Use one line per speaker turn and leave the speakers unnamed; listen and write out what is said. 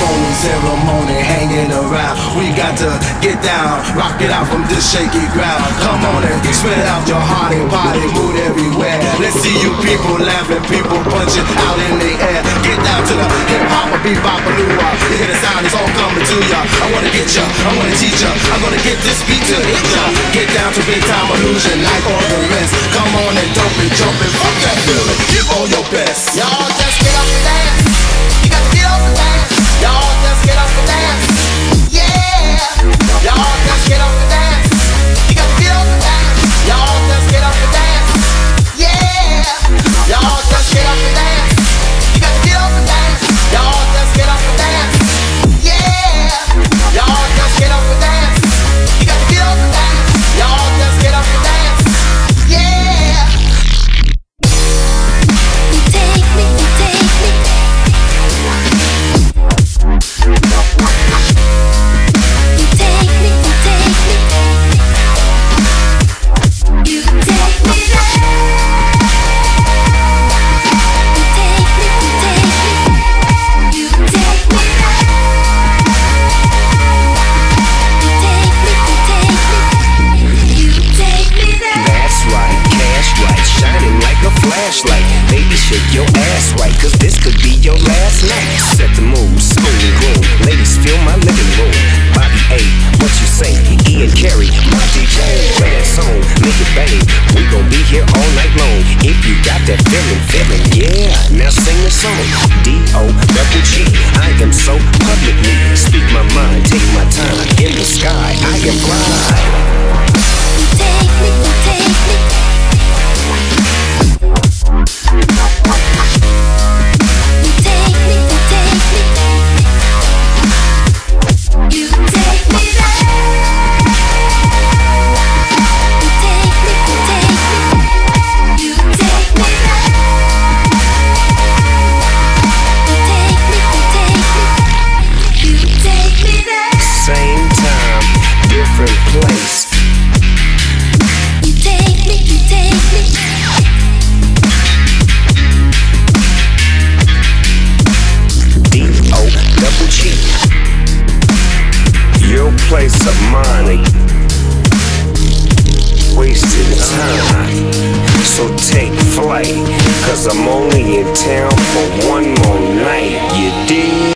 phony ceremony hanging around. We got to get down, rock it out from this shaky ground. Come on and spit out your heart and body, mood everywhere. Let's see you people laughing, people punching out in the air. Get down to the hip hop, a bebop, a new You hear the sound, it's all coming to ya. I wanna get ya, I wanna teach ya. I'm gonna get this beat to hit ya. Get down to big time illusion like all the rest. Come on and dump it, jump it, fuck that feeling. Give all your best.
Y'all
your last night. Set the mood, spoon and groom. Ladies, fill my living room. Bobby A, what you say? Ian Carey, my DJ. Play that song, make it bang. We gon' be here all night long. If you got that feeling, feeling, yeah. Now sing the song. D-O, double G. I am so place.
You take me, you take me.
D-O double G. Your place of money. Wasting time. So take flight. Cause I'm only in town for one more